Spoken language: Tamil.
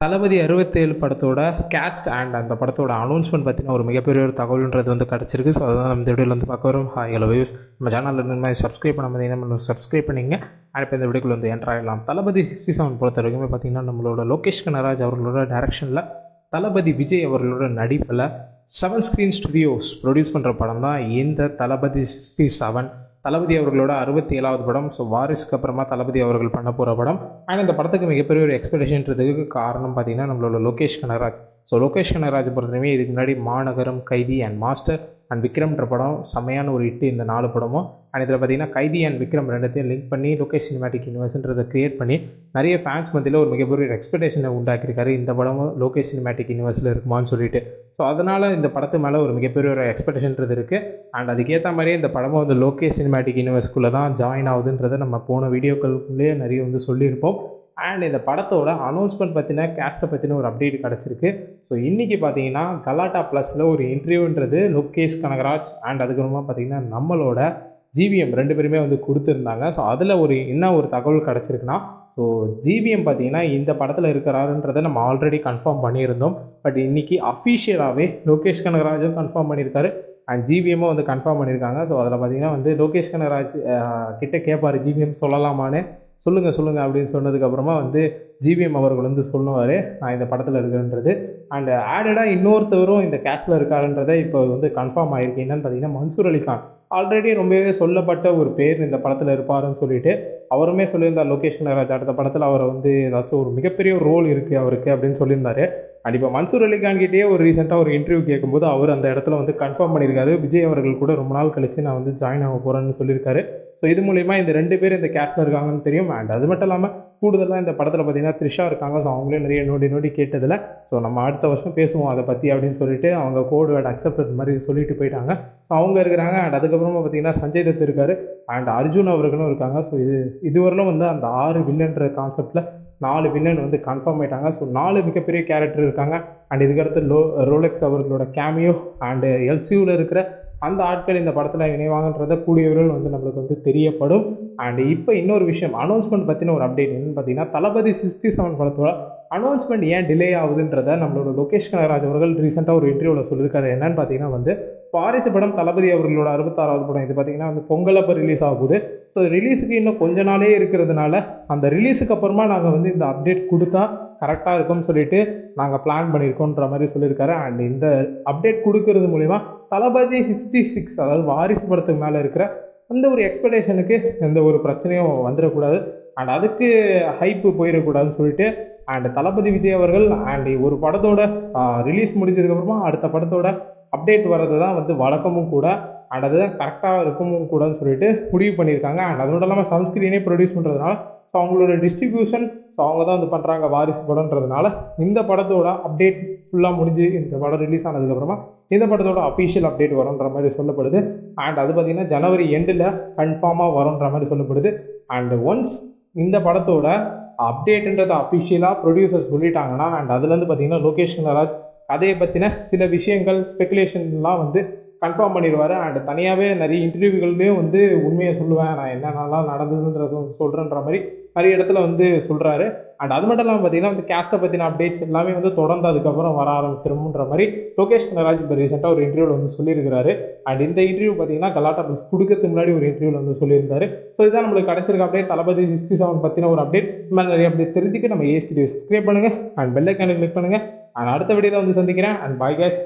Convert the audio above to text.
தளபதி அறுபத்தேழு படத்தோட கேஸ்ட் அண்ட் அந்த படத்தோட அனௌன்ஸ்மெண்ட் பற்றின ஒரு மிகப்பெரிய ஒரு தகவல்ன்றது வந்து கிடச்சிருக்கு. ஸோ அதான் நம்ம இந்த வீடியோவில் வந்து பார்க்க வரும். ஹாய் ஹலோ வியூஸ் நம்ம சேனலில் இந்த மாதிரி சப்ஸ்கிரைப் பண்ண மாதிரி நம்ம சப்ஸ்கிரைப் பண்ணிங்க அண்ட் இப்போ இந்த வீடியோக்குள்ள வந்து என்ட்ரு ஆகிடலாம் தளபதி சிக்ஸ்டி செவன் பொறுத்த வரைக்குமே பார்த்தீங்கன்னா நம்மளோட லோகேஷ் கனராஜ் அவர்களோட டேரக்ஷனில் தளபதி விஜய் அவர்களோட நடிப்பில் செவன் ஸ்க்ரீன் ஸ்டுடியோஸ் ப்ரொடியூஸ் பண்ணுற படம் தான் இந்த தளபதி சிக்ஸ்டி செவன் தளபதி அவர்களோட அறுபத்தி ஏழாவது படம். ஸோ வாரிசுக்கு அப்புறமா தளபதி அவர்கள் பண்ண போகிற படம். அண்ட் இந்த படத்துக்கு மிகப்பெரிய ஒரு எக்ஸ்பெக்டேஷன்றதுக்கு காரணம் பார்த்தீங்கன்னா நம்மளோட லோகேஷ் கனகராஜ் ஸோ லோகேஷ் கனகராஜ் பொறுத்தவரைமே இதுக்கு முன்னாடி Maanagaram Kaithi and master and விக்ரம்ன்ற படம் செம்மையான ஒரு ஹிட்டு இந்த நாலு படமும். அண்ட் இதில் பார்த்தீங்கன்னா கைதி அண்ட் விக்ரம் ரெண்டுத்தையும் லிங்க் பண்ணி லோகேஷ் சினிமாட்டிக் யூனிவர்ஸ்ன்றதை க்ரியேட் பண்ணி நிறைய ஃபேன்ஸ் மத்தியில் ஒரு மிகப்பெரிய ஒரு எக்ஸ்பெக்டேஷனை உண்டாக்கியிருக்காரு. இந்த படமும் லோகேஷ் சினிமாட்டிக் யூனிவர்ஸில் இருக்குமான்னு சொல்லிட்டு. ஸோ அதனால் இந்த படத்து மேலே ஒரு மிகப்பெரிய ஒரு எக்ஸ்பெக்டேஷன்றது இருக்குது அண்ட் அதுக்கேற்ற மாதிரியே இந்த படமும் வந்து லோகேஷ் சினிமேட்டிக் யூனிவர்ஸ்குள்ளே தான் ஜாயின் ஆகுதுன்றதை நம்ம போன வீடியோக்களுக்குள்ளேயே நிறைய வந்து சொல்லியிருப்போம். அண்ட் இந்த படத்தோட அனௌன்ஸ்மெண்ட் பற்றின கேஸ்ட்டை பற்றின ஒரு அப்டேட் கிடச்சிருக்கு. ஸோ இன்றைக்கி பார்த்தீங்கன்னா கலாட்டா ப்ளஸில் ஒரு இன்டர்வியூன்றது லோகேஷ் கனகராஜ் அண்ட் அதுக்கப்புறமா பார்த்தீங்கன்னா நம்மளோட ஜிவிஎம் ரெண்டு பேருமே வந்து கொடுத்துருந்தாங்க. ஸோ அதில் ஒரு என்ன ஒரு தகவல் கிடச்சிருக்குன்னா ஸோ ஜிவிஎம் பார்த்தீங்கன்னா இந்த படத்தில் இருக்கிறாருன்றதை நம்ம ஆல்ரெடி கன்ஃபார்ம் பண்ணியிருந்தோம். பட் இன்றைக்கி அஃபிஷியலாகவே லோகேஷ் கனகராஜும் கன்ஃபார்ம் பண்ணியிருக்காரு. அண்ட் ஜிவிஎம்மும் வந்து கன்ஃபார்ம் பண்ணியிருக்காங்க. ஸோ அதில் பார்த்தீங்கன்னா வந்து லோகேஷ் கனகராஜ் கிட்டே கிட்ட கேட்பார் ஜிவிஎம் சொல்லலாமான்னு. சொல்லுங்கள் சொல்லுங்கள் அப்படின்னு சொன்னதுக்கப்புறமா வந்து ஜிவிஎம் அவர்கள் வந்து சொல்லுவார் நான் இந்த படத்தில் இருக்கிறேன்றது. அண்ட் ஆடடாக இன்னொருத்தவரும் இந்த கேஸ்டில் இருக்காருன்றதை இப்போ வந்து கன்ஃபார்ம் ஆகிருக்கு என்னன்னு பார்த்தீங்கன்னா மன்சூர் அலிகான் ஆல்ரெடி ரொம்பவே சொல்லப்பட்ட ஒரு பேர் இந்த படத்தில் இருப்பாருன்னு சொல்லிட்டு அவருமே சொல்லியிருந்தார் லோகேஷ் கனகராஜ் அடுத்த படத்தில் அவர் வந்து ஏதாச்சும் ஒரு மிகப்பெரிய ரோல் இருக்குது அவருக்கு அப்படின்னு சொல்லியிருந்தார். அண்ட் இப்போ மன்சூர் அலிகான் கிட்டேயே ஒரு ரீசெண்டாக ஒரு இன்டர்வியூ கேட்கும்போது அவர் அந்த இடத்துல வந்து கன்ஃபார்ம் பண்ணியிருக்காரு. விஜய் அவர்கள் கூட ரொம்ப நாள் கழிச்சு நான் வந்து ஜாயின் ஆக போகிறேன்னு சொல்லியிருக்காரு. ஸோ இது மூலிமா இந்த ரெண்டு பேர் இந்த கேஸ்டில் இருக்காங்கன்னு தெரியும். அண்ட் அது மட்டும் இல்லாமல் கூடுதலாக இந்த படத்தில் பார்த்தீங்கன்னா த்ரிஷா இருக்காங்க. ஸோ அவங்களே நிறைய நோண்டி நோண்டி கேட்டதில். ஸோ நம்ம அடுத்த வருஷம் பேசுவோம் அதை பற்றி அப்படின்னு சொல்லிட்டு அவங்க கோடு வேர்ட் அக்செப்ட் மாதிரி சொல்லிட்டு போயிட்டாங்க. ஸோ அவங்க இருக்கிறாங்க. அண்ட் அதுக்கப்புறமா பார்த்தீங்கன்னா சஞ்சய் தத் இருக்காரு. அண்ட் அர்ஜுன் அவர்களும் இருக்காங்க. ஸோ இது இதுவரையிலும் வந்து அந்த ஆறு வில்லன்ற கான்செப்டில் நாலு வில்லன் வந்து கன்ஃபார்ம் ஆயிட்டாங்க. ஸோ நாலு மிகப்பெரிய கேரக்டர் இருக்காங்க. அண்ட் இதுக்கடுத்து லோ ரோலெக்ஸ் அவர்களோட கேமியோ அண்டு எல்சியூவில் இருக்கிற அந்த ஆட்கள் இந்த படத்தில் இணைவாங்கன்றத கூடியவர்கள் வந்து நம்மளுக்கு வந்து தெரியப்படும். அண்ட் இப்போ இன்னொரு விஷயம் அனௌன்ஸ்மெண்ட் பற்றின ஒரு அப்டேட் என்னன்னு பார்த்தீங்கன்னா தளபதி சிக்ஸ்டி செவன் படத்தோட அனௌன்ஸ்மெண்ட் ஏன் டிலே ஆகுதுன்றத நம்மளோட லோகேஷ் கனகராஜ் அவர்கள் ரீசெண்டாக ஒரு இன்டர்வியூவில் சொல்லியிருக்காரு. என்னன்னு பார்த்தீங்கன்னா வந்து வாரிசு படம் தளபதி அவர்களோட அறுபத்தாறாவது படம். இது பார்த்தீங்கன்னா வந்து பொங்கலப்போ ரிலீஸ் ஆகுது ஸோ ரிலீஸுக்கு இன்னும் கொஞ்ச நாளே இருக்கிறதுனால அந்த ரிலீஸுக்கு அப்புறமா நாங்கள் வந்து இந்த அப்டேட் கொடுத்தா கரெக்டாக இருக்கும்னு சொல்லிட்டு நாங்கள் பிளான் பண்ணியிருக்கோன்ற மாதிரி சொல்லியிருக்காரு. அண்ட் இந்த அப்டேட் கொடுக்கறது மூலிமா தளபதி சிக்ஸ்டி சிக்ஸ் அதாவது வாரிசு படத்துக்கு மேலே இருக்கிற அந்த ஒரு எக்ஸ்பெக்டேஷனுக்கு எந்த ஒரு பிரச்சனையும் வந்துடக்கூடாது. அண்ட் அதுக்கு ஹைப்பு போயிடக்கூடாதுன்னு சொல்லிட்டு அண்ட் தளபதி விஜய் அவர்கள் அண்ட் ஒரு படத்தோட ரிலீஸ் முடிஞ்சதுக்கப்புறமா அடுத்த படத்தோட அப்டேட் வர்றது தான் வந்து வழக்கமும் கூட அண்ட் அதுதான் கரெக்டாக இருக்கமும் கூடன்னு சொல்லிட்டு முடிவு பண்ணியிருக்காங்க. அண்ட் அது மட்டும் இல்லாமல் சன்ஸ்கிரீனே ப்ரொடியூஸ் பண்ணுறதுனால ஸோ அவங்களோட டிஸ்ட்ரிபியூஷன் ஸோ அவங்க தான் வந்து பண்ணுறாங்க வாரிசு படம்ன்றதுனால இந்த படத்தோட அப்டேட் ஃபுல்லாக முடிஞ்சு இந்த படம் ரிலீஸ் ஆனதுக்கப்புறமா இந்த படத்தோட அஃபிஷியல் அப்டேட் வரும்ன்ற மாதிரி சொல்லப்படுது. அண்ட் அது பார்த்திங்கன்னா ஜனவரி எண்டில் கன்ஃபார்மாக வரும்ன்ற மாதிரி சொல்லப்படுது. அண்ட் ஒன்ஸ் இந்த படத்தோட அப்டேட்டுன்றதை அஃபிஷியலாக ப்ரொடியூசர் சொல்லிட்டாங்கன்னா அண்ட் அதுலேருந்து பார்த்தீங்கன்னா லோகேஷ் கனராஜ் அதை பற்றின சில விஷயங்கள் ஸ்பெகுலேஷன்லாம் வந்து கன்ஃபார்ம் பண்ணிடுவார். அண்ட் தனியாகவே நிறைய இன்டர்வியூகள்லேயும் வந்து உண்மையை சொல்லுவேன். நான் என்னென்னலாம் நடந்ததுன்றதும் சொல்கிறேன்ற மாதிரி நிறைய இடத்துல வந்து சொல்கிறாரு அண்ட் அது மட்டும் இல்லாமல் பார்த்தீங்கன்னா வந்து கேஸ்ட்டை பற்றின அப்டேட்ஸ் எல்லாமே வந்து தொடர்ந்து அதுக்கப்புறம் வர ஆரம்பிச்சிருமுன்ற மாதிரி லோகேஷ் கனராஜ் இப்போ ரீசெண்டாக ஒரு இன்டர்வியூவில் வந்து சொல்லியிருக்காரு அண்ட் இந்த இன்டர்வியூ பார்த்தீங்கன்னா கலாட்டா ப்ளஸ் கொடுக்கறதுக்கு முன்னாடி ஒரு இன்டர்வியூவில் வந்து சொல்லியிருந்தாரு. ஸோ இதுதான் நம்மளுக்கு கிடச்சிருக்க அப்டேட் தளபதி சிக்ஸ்டி செவன் பற்றின ஒரு அப்டேட் இந்த மாதிரி நிறைய அப்டேட் தெரிஞ்சுக்க நம்ம ஏஎஸ்டி சப்ஸ்கிரைப் பண்ணுங்கள் அண்ட் பெல்லைக்கான கிளிக் பண்ணுங்கள் அண்ட் அடுத்த வீடியோவில் வந்து சந்திக்கிறேன். And bye case